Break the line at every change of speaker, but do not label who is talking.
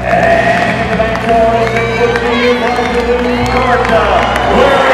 And the back corner, six the three, Marshall Georgia.